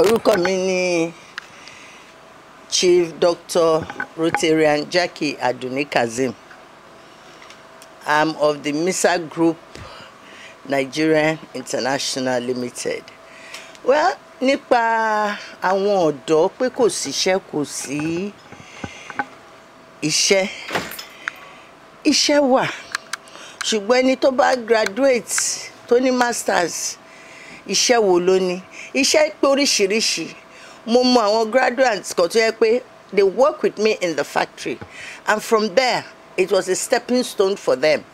orúkọ mi ni chief dr rotarian jackie aduni kazeem. I'm of the misa group nigerian international limited. Well nípa àwọn ọ̀dọ́ pé kò síṣẹ́ kò sí iṣẹ́ iṣẹ́ wà. Ṣùgbọ́n ẹni tó bá graduate tó ní masters iṣẹ́ wo ló ní iṣẹ́ pé oríṣiríṣi. Mo mọ àwọn graduates kan tó yẹ pé they work with me in the factory and from there it was a stepping stone for them.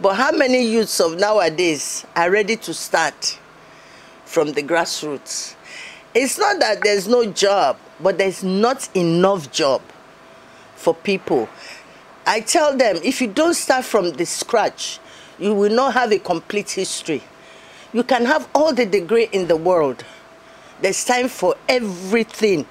But how many youths of nowadays are ready to start from the grassroots? It's not that there's no job but there's not enough job for people. I tell them if you don't start from the scratch you will not have a complete history you can have all the degree in the world. There's time for everything.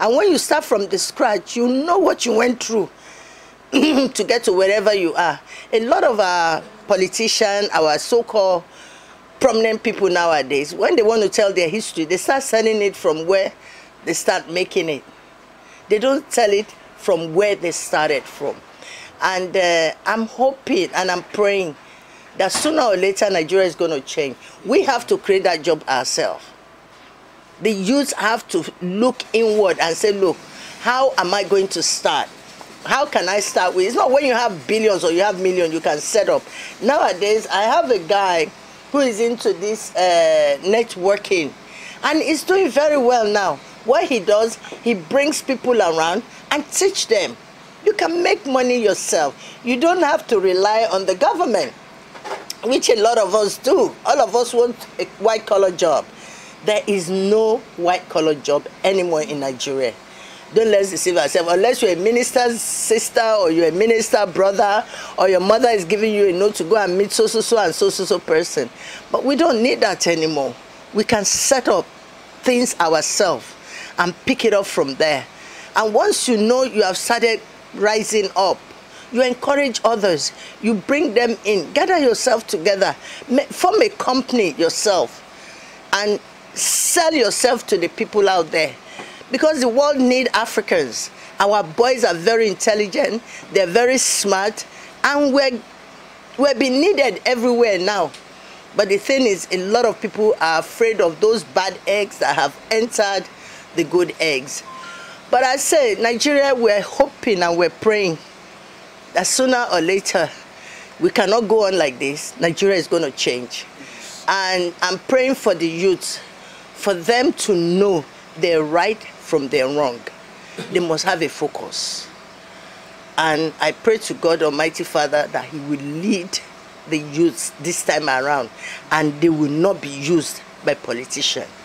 And when you start from the scratch you know what you went through to get to wherever you are. A lot of our politicians our so-called prominent people nowadays when they want to tell their history they start telling it from where they start making it. They don't tell it from where they started from. And uh, i'm hoping and i'm praying that sooner or later nigeria is going to change. We have to create that job ourselves. The youth have to look inward and say look how am i going to start? How can i start with it's not when you have billions or you have millions you can set up. Nowadays i have a guy who is into this uh, networking and he's doing very well now. What he does he brings people around and teach them. You can make money yourself. You don't have to rely on the government which a lot of us do. All of us want a white collar job. There is no white collar job anymore in nigeria. Don't let's deceive ourselves. Unless you're a minister's sister or you're a minister brother or your mother is giving you a note to go and meet so so so and so so so person. But we don't need that anymore. We can set up things ourselves and pick it up from there. And once you know you have started rising up you encourage others you bring them in gather yourself together form a company yourself and sell yourself to the people out there because the world need Africans. Our boys are very intelligent, they're very smart, and we're, we're being needed everywhere now. But the thing is, a lot of people are afraid of those bad eggs that have entered the good eggs. But I say, Nigeria, we're hoping and we're praying that sooner or later, we cannot go on like this. Nigeria is going to change. And I'm praying for the youth, for them to know their right from their wrong. They must have a focus. And I pray to God Almighty Father that He will lead the youth this time around and they will not be used by politicians.